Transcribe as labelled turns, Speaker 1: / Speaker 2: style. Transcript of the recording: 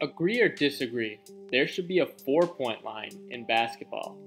Speaker 1: Agree or disagree, there should be a four point line in basketball.